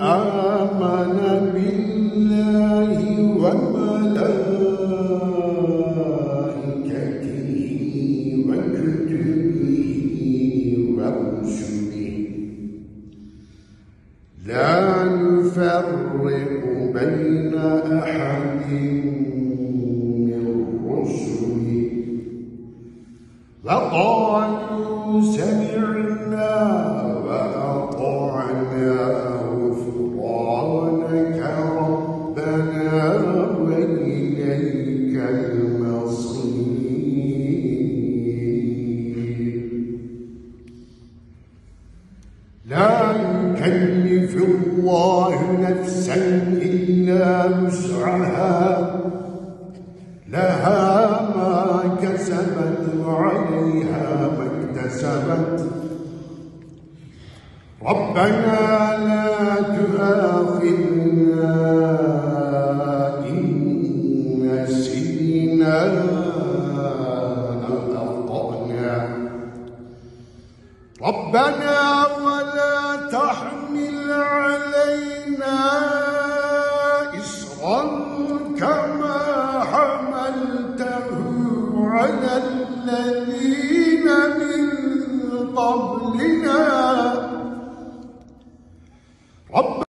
آمن بالله وملائكته وكتبه ورسله. لا نفرق بين أحد من رسله. وقالوا سمعنا المصير. لا يكلف الله نفسا إلا وسعها. لها ما كسبت وعليها ما اكتسبت. ربنا لا تؤاخذنا ربنا ولا تحمل علينا إصرا كما حملته على الذين من قبلنا.